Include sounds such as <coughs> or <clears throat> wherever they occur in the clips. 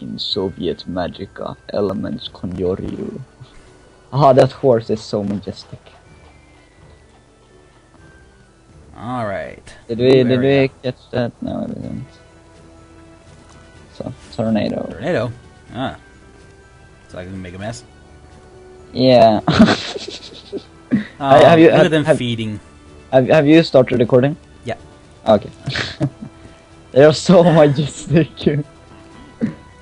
in Soviet Magicka Elements Konyoryu. Ah, that horse is so majestic. Alright. Did we did we we catch that? No, we didn't. So tornado. Tornado? Ah. So I can make a mess. Yeah. <laughs> Oh, have you- look have- at them have- feeding. have have you started recording? Yeah. Okay. <laughs> they are so <laughs> majestic.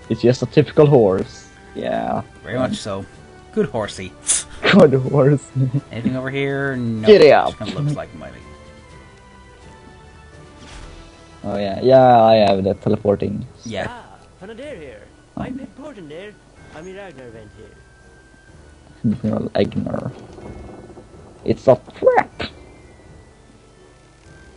It's just a typical horse. Yeah. Very much so. Good horsey. <laughs> Good horse. Anything over here? No. Giddy up. kinda looks like it might be. oh yeah, yeah. I have the teleporting. Yeah. Ah, Panadere here. I'm important there. I'm Ragnar went here. Admiral Agner. It's a trap.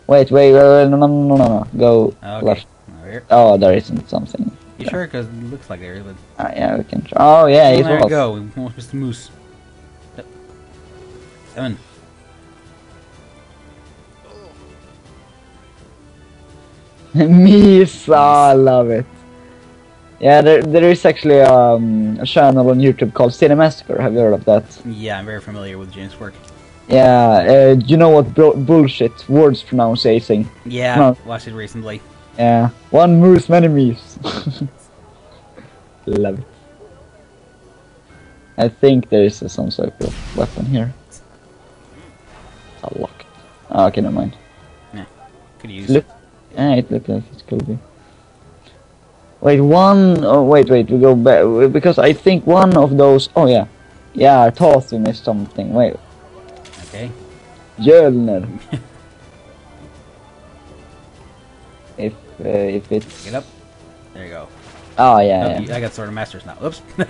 Wait, wait, wait, wait, no, no, no, no, no. Go Okay. left. Over here. Oh, there isn't something. You sure? Because it looks like there is. But Ah, yeah, we can. Oh, yeah, it there we go. We almost the moose. Yep. Seven. <laughs> Misa, I love it. Yeah, there, there is actually um, a channel on YouTube called Cinemassacre. Have you heard of that? Yeah, I'm very familiar with James' work. Yeah, uh, you know what bullshit words pronouncing? Yeah, No. watched it recently. Yeah, one moose, many me's. <laughs> love it. I think there is uh, some sort of weapon here. I'll lock. Oh, okay, never mind. Could use. Look. It looks like it could be. Wait, one. Oh, wait, wait. We go back because I think one of those. Oh yeah, yeah. I thought we missed something. Wait, Okay. Jölner. <laughs> if uh, if it's. Get up. There you go. Oh yeah, Oh, yeah. you- I got Sword of Masters now. Oops. <laughs>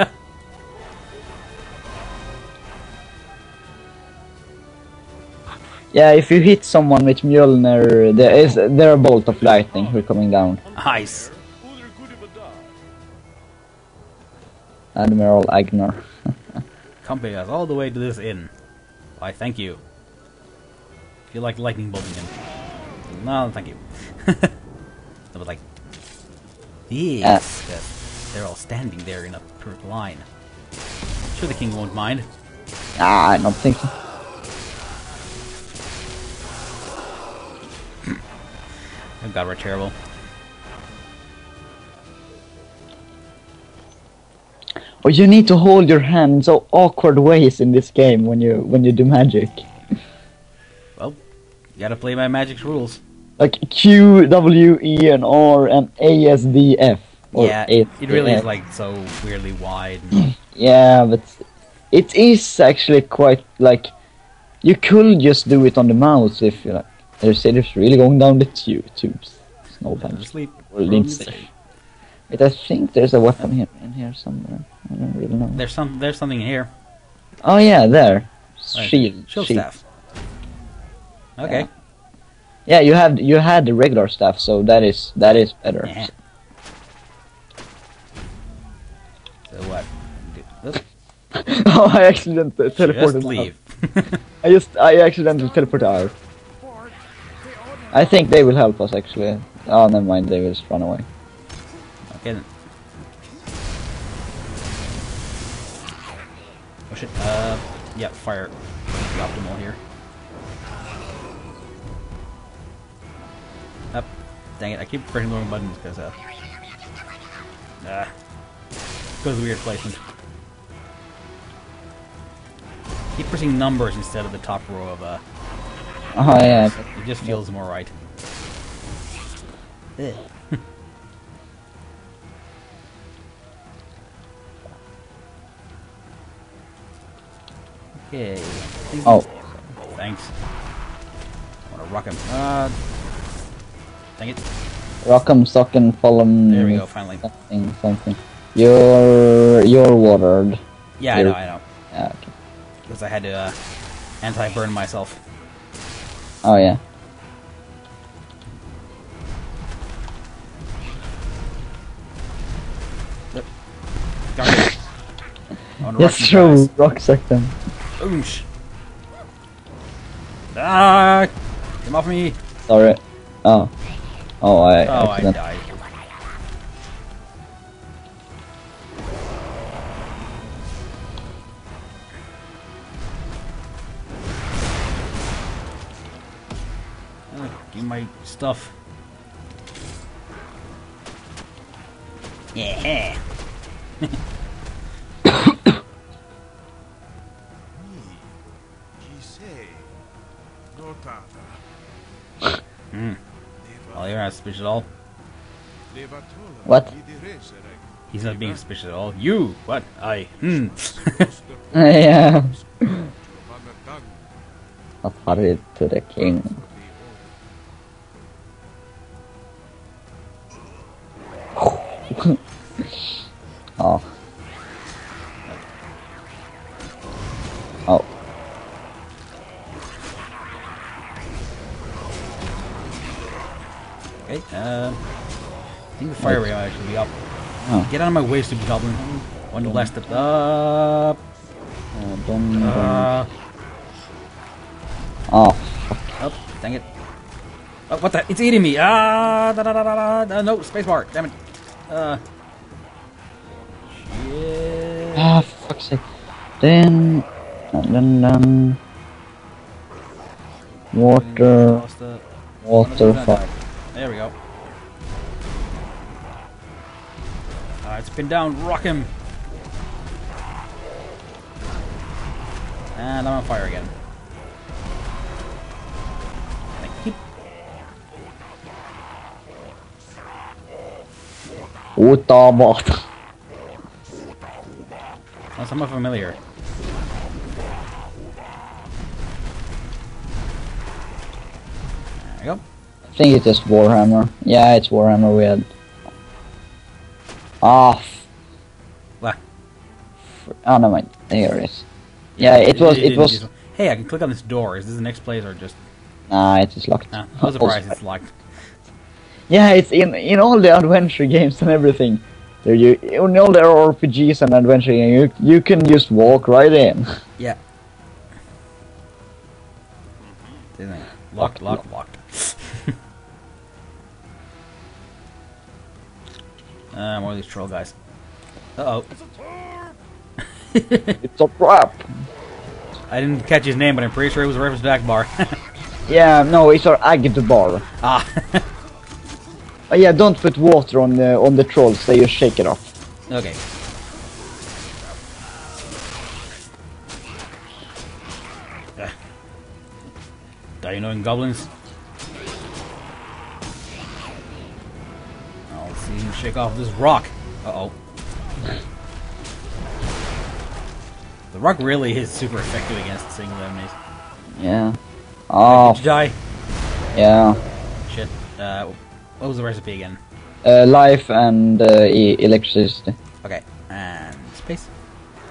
Yeah, if you hit someone with Mjolnir, there is there a bolt of lightning who coming down. nice. Admiral Agnar. <laughs> Company us all the way to this inn. Why, thank you. If you like lightning bolting him. No, thank you. <laughs> Yes. yes. They're all standing there in a perfect line. Sure, the king won't mind. Ah, I don't think so. Oh god, we're terrible. Oh, you need to hold your hand in so awkward ways in this game when you when you do magic. <laughs> Well, you gotta play by magic's rules. Like Q, W, E, and R, and A, S, D, F. Yeah, A, it really is like so weirdly wide. and- <clears throat> Yeah, but it is actually quite like you could just do it on the mouse if you like. There's it's really going down the tu- tubes. It's no Go to fun. sleep. Or Lindsay. But I think there's a weapon here in here somewhere. I don't really know. There's some. There's something here. Oh yeah, there. Right. Shield. Shield staff. Okay. Yeah. Yeah, you have you had the regular stuff, so that is that is better. Yeah. So what? <laughs> Oh, I accidentally teleported. Just leave. <laughs> I just I accidentally teleported out. I think they will help us actually. Oh, never mind. They will just run away. okay then. Oh shit. Uh, yeah, fire. The optimal here. Dang it! I keep pressing the wrong buttons because uh. Ah. Goes weird placement. Keep pressing numbers instead of the top row of uh. Oh yeah. It just feels more right. <laughs> okay. Oh, Thanks. I wanna rock him. Uh. Dang it. Rock'em Sock'em Follow There we go, finally. Something something. You're you're watered. Yeah, I know, I know. Yeah. Okay. Because I had to uh, anti-burn myself. Oh yeah. Darn it. I rock Yes, true. Rock suck them. Oomsh. Ah! Come off me! Sorry. Oh. Oh, I. Oh, I died. Ah, give my stuff. Yeah. Suspicious at all. What? He's not being suspicious at all. You? What? I. Hmm. yeah. I'll put it to the king. <laughs> Oh. Okay. Um. I think the fire might actually be up. Oh. Get out of my way, stupid goblin. One to last step up. Uh, dun. Uh, Oh. up. Dang it. Oh, what the? It's eating me. Ah, da da da da da. Uh, no, spacebar. Damn it. Uh. Shit. Ah, fuck's sake. Then, dun, dun. Water, water, fire. There we go. Ah, Alright, spin down, rock him. And I'm on fire again. Thank you. Utabat. Oh, somewhat familiar. There we go. I think it's just Warhammer. Yeah, it's Warhammer we had. Ah. What? Oh, no, mind. There it is. Yeah, it was, it didn't was, Hey, I can click on this door. Is this the next place or just... nah, it is locked. Nah, I was surprised it's locked. Yeah, it's in, in all the adventure games and everything. There you, in all the RPGs and adventure games, you, you can just walk right in. Yeah. <laughs> Locked, locked, locked. Uh, more of these troll guys. Uh oh. It's a trap. I didn't catch his name, but I'm pretty sure it was a reference to Akbar. <laughs> Yeah, no, it's our Agdbar. ah. <laughs> Oh, yeah, don't put water on the on the trolls. They just shake it off. okay. Ah. Dino and goblins. Shake off this rock. Uh oh. The rock really is super effective against single enemies. Yeah. Oh, Did you die? yeah. Shit. Uh, what was the recipe again? Uh, life and uh, e electricity. Okay, and space.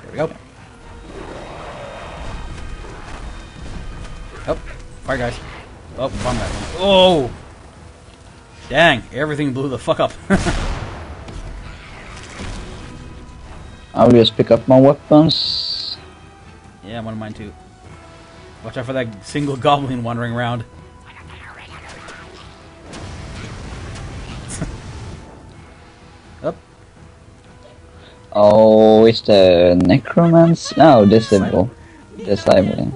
There we go. Oh, fire guys. Oh, bomb guys. Oh! Dang, everything blew the fuck up. <laughs> I'll just pick up my weapons. yeah, one of mine too. Watch out for that single goblin wandering around. <laughs> Up. Oh, it's the necromance. No, disable. Disabling.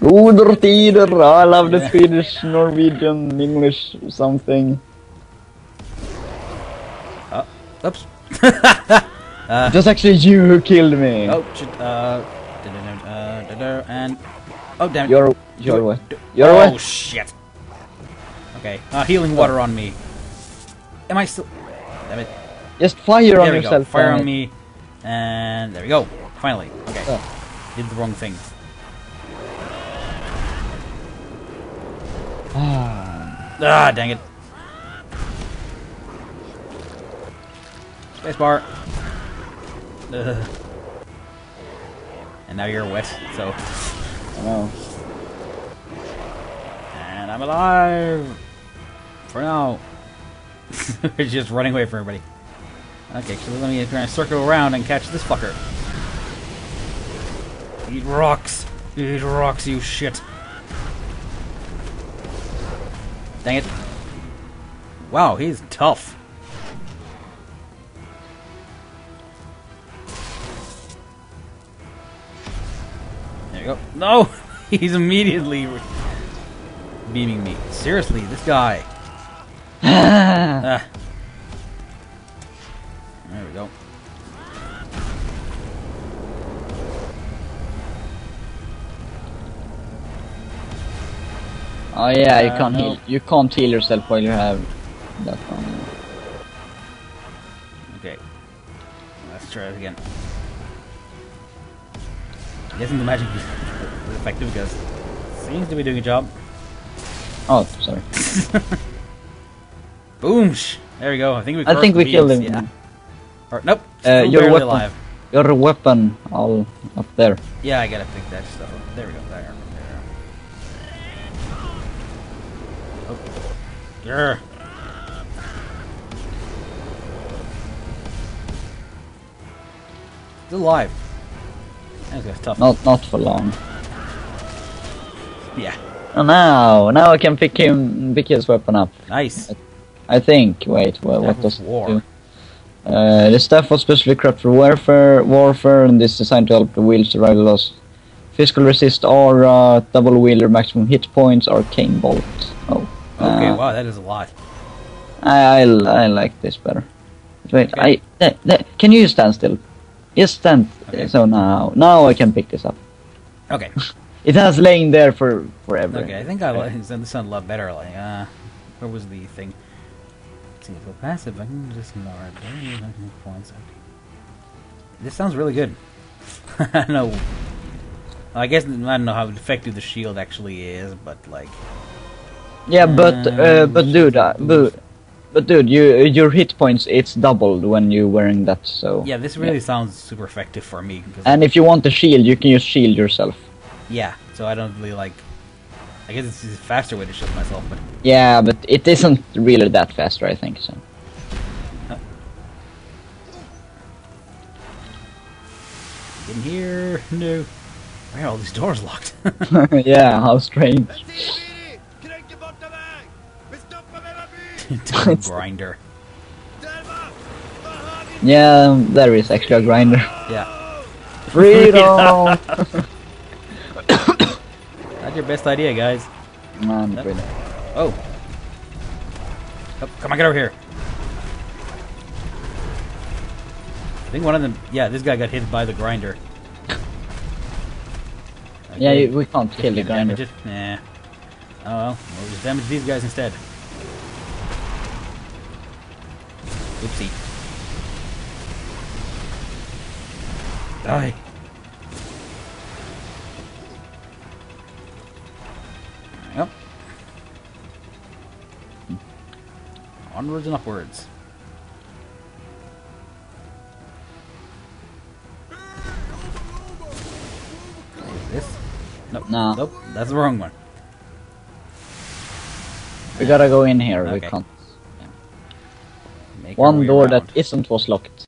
Goder tider. I love the Swedish, Norwegian, English, something. Uh, oops. <laughs> It was actually you who killed me. Oh, shit. Uh, da-da-da, uh, da-da, and. Oh, damn it. Your, your. Do- Your oh way. shit. Okay, uh, healing water on me. Am I still? Damn it! Just fire There on yourself. go. Fire on me, and there we go. Finally. Okay. Oh. Did the wrong thing. Ah, Ah, dang it. Spacebar. Ugh. <laughs> And now you're wet, so. I know. And I'm alive! For now. <laughs> We're just running away from everybody. Okay, so let me try and circle around and catch this fucker. Eat rocks! Eat rocks, you shit! Dang it. Wow, he's tough. No! <laughs> He's immediately beaming me. Seriously, this guy. <sighs> Ah. There we go. oh yeah, you Uh, can't no. heal. You can't heal yourself while you have that one. Okay. Let's try it again. Guessing the magic is effective because it seems to be doing a job. Oh, sorry. <laughs> Boomsh! There we go. I think we. I think we killed him. Yeah. Or nope. Uh, your weapon. alive. Your weapon all up there. Yeah, I gotta pick that stuff. There we go. There. There. Oh. Yeah. Still alive. Gonna tough. Not not for long. Yeah. Oh, now, now I can pick him, pick his weapon up. Nice. I think. Wait, well, what does War. do? Uh, the staff was specially crafted for warfare, warfare, and is designed to help the wheels to ride loss. Physical resist aura, double wielder, maximum hit points, arcane bolt. Oh. Okay. uh, wow, that is a lot. I, I I like this better. Wait, Okay. I th- th- can you stand still? Yes, stand. Okay. So now, now I can pick this up. Okay. <laughs> It has lain there for forever. Okay. I think I like this sound a lot better. Like, uh, where was the thing? Let's see, for passive, I can just more points. This sounds really good. <laughs> I know. I guess I don't know how effective the shield actually is, but like, Yeah, but uh, but dude, uh, but, but dude, you your hit points it's doubled when you're wearing that. So yeah, this really sounds super effective for me. And if you want the shield, you can use shield yourself. yeah, so I don't really like. I guess it's a faster way to shield myself, but Yeah, but it isn't really that faster, I think. So get in here. No. Why are all these doors locked? <laughs> <laughs> yeah, how strange. <laughs> bil! Grinder. Där va! Vad har vi? Yeah, um, there is actually a grinder. Yeah. Freedom! <laughs> <coughs> That's your best idea, guys. Man. Oh. oh. Come on, get over here. I think one of them. Yeah, this guy got hit by the grinder. Yeah, Okay. you, we can't kill the grinder. it? Nah. Oh well, we'll just damage these guys instead. Oopsie. Die. Yep. Onwards and upwards. This? Nope. No. Nope. That's the wrong one. We gotta go in here. We can't. One door that isn't was locked.